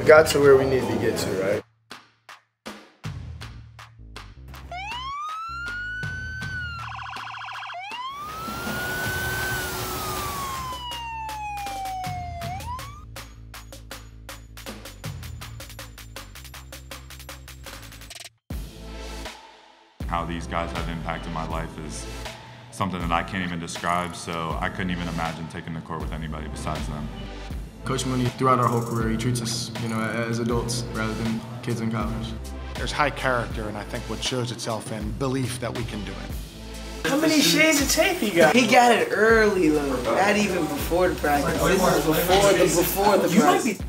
We got to where we need to get to, right? How these guys have impacted my life is something that I can't even describe, so I couldn't even imagine taking the court with anybody besides them. Coach Mooney, throughout our whole career, he treats us, you know, as adults rather than kids in college. There's high character, and I think what shows itself in belief that we can do it. How many shades of tape he got? He got it early though, not even before the practice. This is before the before the practice.